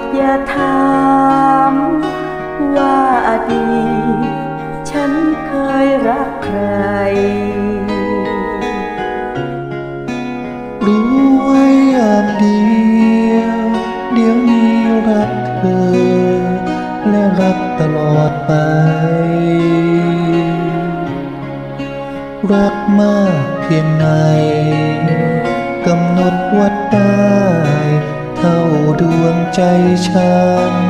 ดอย่าถามว่าอดีตฉันเคยรักใคร รู้ไว้อย่างเดียวเดี๋ยวนี้รักเธอ และรักตลอดไป รักมากเพียงไหน ใจฉัน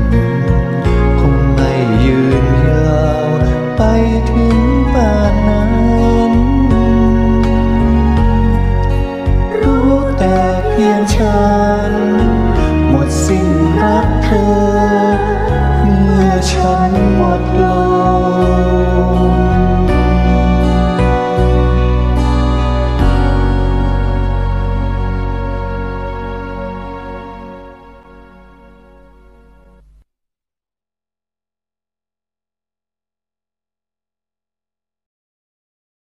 Suddenly